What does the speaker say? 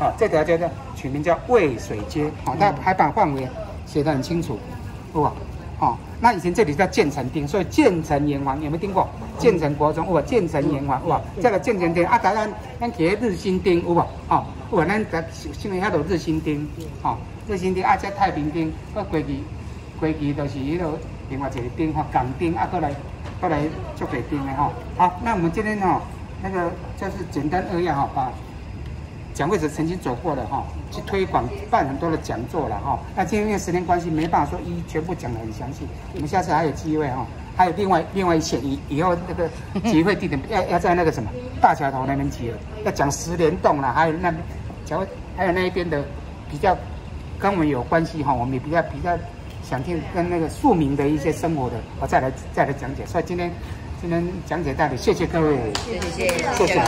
啊，这条叫做取名叫渭水街，好，它还把范围写得很清楚，哇，好，那以前这里叫建成町，所以建成炎黄有没有听过？建成国中，哇，建成炎黄，哇，这个建成町啊，台湾咱企日新町有无？哦，哇，咱咱新闻遐度日新町，哦，日新町啊，这太平町，个过去过去都是迄个另外一个町哈，港町啊，过来过来做北町的哈。好，那我们今天吼，那个就是简单扼要哈，把。蒋会者曾经走过的哈，去推广办很多的讲座了哈。那今天因为时间关系，没办法说一一全部讲的很详细。我们下次还有机会哈，还有另外另外一些以以后那个集会地点要要在那个什么大桥头那边集合，要讲十联洞了，还有那蒋会还有那一边的比较跟我们有关系哈，我们也比较比较想听跟那个庶民的一些生活的，我再来再来讲解。所以今天今天讲解到这里，谢谢各位，谢谢谢谢。